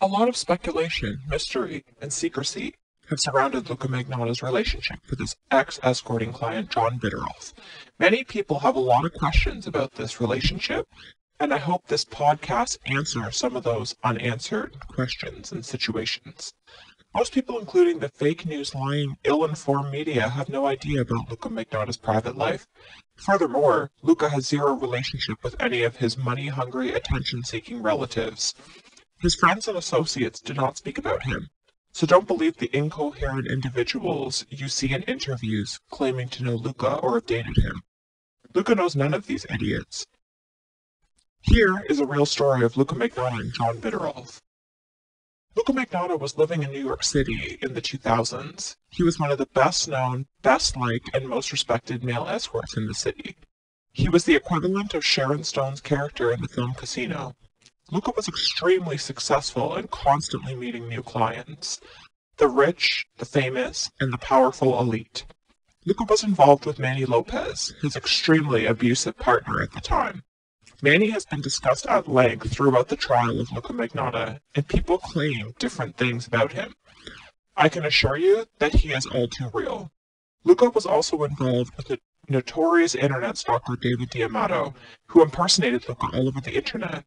A lot of speculation, mystery, and secrecy have surrounded Luka Magnotta's relationship with his ex-escorting client John Bittrolff. Many people have a lot of questions about this relationship, and I hope this podcast answers some of those unanswered questions and situations. Most people, including the fake news lying, ill informed media, have no idea about Luka Magnotta's private life. Furthermore, Luka has zero relationship with any of his money hungry, attention seeking relatives. His friends and associates do not speak about him. So don't believe the incoherent individuals you see in interviews claiming to know Luka or have dated him. Luka knows none of these idiots. Here is a real story of Luka Magnotta and John Bittrolff. Luka Magnotta was living in New York City in the 2000s. He was one of the best known, best liked, and most respected male escorts in the city. He was the equivalent of Sharon Stone's character in the film Casino. Luka was extremely successful and constantly meeting new clients. The rich, the famous, and the powerful elite. Luka was involved with Manny Lopez, his extremely abusive partner at the time. Manny has been discussed at length throughout the trial of Luka Magnotta, and people claim different things about him. I can assure you that he is all too real. Luka was also involved with the notorious internet stalker David D'Amato, who impersonated Luka all over the internet.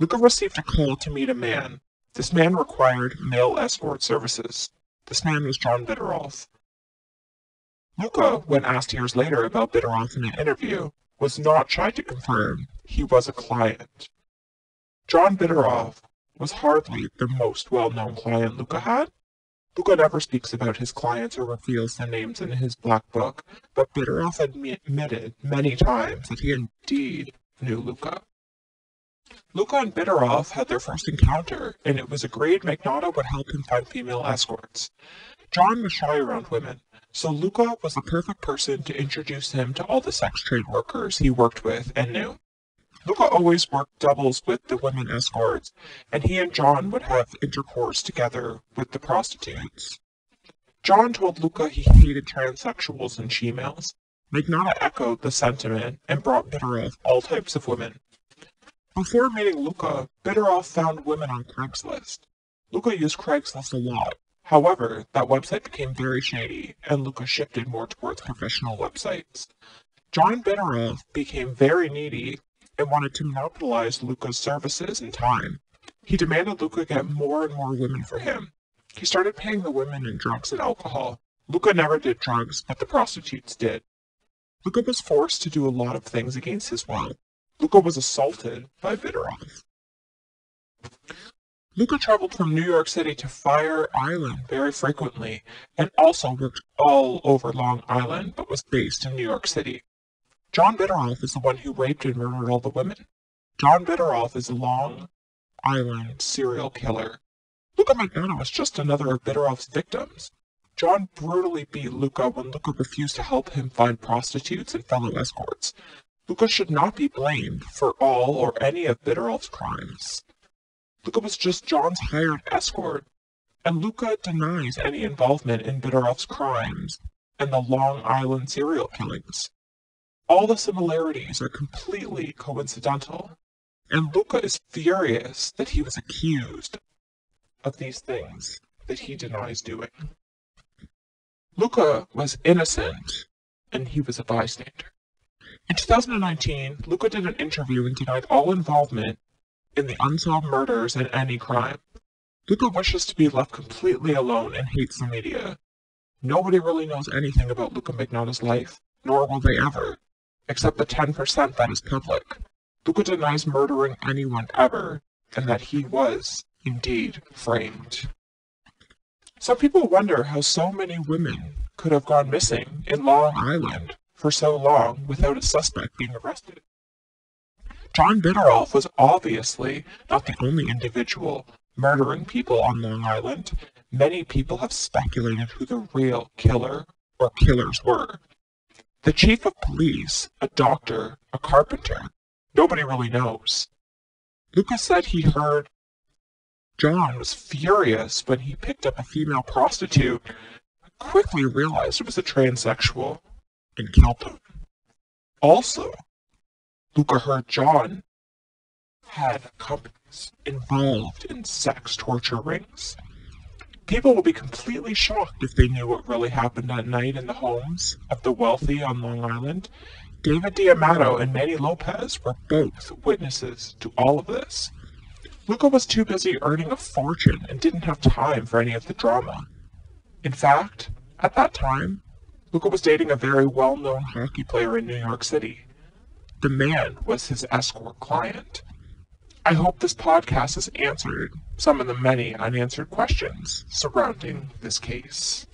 Luka received a call to meet a man. This man required male escort services. This man was John Bittrolff. Luka, when asked years later about Bittrolff in an interview, was not shy to confirm he was a client. John Bittrolff was hardly the most well-known client Luka had. Luka never speaks about his clients or reveals their names in his black book, but Bittrolff admitted many times that he indeed knew Luka. Luka and Bittrolff had their first encounter, and it was agreed Magnotta would help him find female escorts. John was shy around women, so Luka was the perfect person to introduce him to all the sex trade workers he worked with and knew. Luka always worked doubles with the women escorts, and he and John would have intercourse together with the prostitutes. John told Luka he hated transsexuals and she-males. Magnotta echoed the sentiment and brought Bittrolff all types of women, before meeting Luka, Bittrolff found women on Craigslist. Luka used Craigslist a lot. However, that website became very shady, and Luka shifted more towards professional websites. John Bittrolff became very needy and wanted to monopolize Luka's services and time. He demanded Luka get more and more women for him. He started paying the women in drugs and alcohol. Luka never did drugs, but the prostitutes did. Luka was forced to do a lot of things against his will. Luka was assaulted by Bittrolff. Luka traveled from New York City to Fire Island very frequently and also worked all over Long Island but was based in New York City. John Bittrolff is the one who raped and murdered all the women. John Bittrolff is a Long Island serial killer. Luka Magnotta was just another of Bittrolff's victims. John brutally beat Luka when Luka refused to help him find prostitutes and fellow escorts. Luka should not be blamed for all or any of Bittrolff's crimes. Luka was just John's hired escort, and Luka denies any involvement in Bittrolff's crimes and the Long Island serial killings. All the similarities are completely coincidental, and Luka is furious that he was accused of these things that he denies doing. Luka was innocent, and he was a bystander. In 2019, Luka did an interview and denied all involvement in the unsolved murders and any crime. Luka wishes to be left completely alone and hates the media. Nobody really knows anything about Luka Magnotta's life, nor will they ever, except the 10% that is public. Luka denies murdering anyone ever, and that he was, indeed, framed. Some people wonder how so many women could have gone missing in Long Island for so long without a suspect being arrested. John Bittrolff was obviously not the only individual murdering people on Long Island. Many people have speculated who the real killer or killers were. The chief of police, a doctor, a carpenter, nobody really knows. Lucas said he heard John was furious when he picked up a female prostitute, quickly realized it was a transsexual and killed him. Also, Luka heard John had companies involved in sex torture rings. People would be completely shocked if they knew what really happened that night in the homes of the wealthy on Long Island. David D'Amato and Manny Lopez were both witnesses to all of this. Luka was too busy earning a fortune and didn't have time for any of the drama. In fact, at that time, Luka was dating a very well known hockey player in New York City. The man was his escort client. I hope this podcast has answered some of the many unanswered questions surrounding this case.